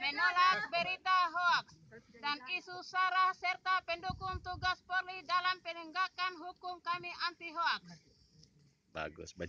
menolak berita hoaks dan isu sara serta pendukung tugas Polri dalam penegakan hukum kami anti hoaks. Bagus, bajingan.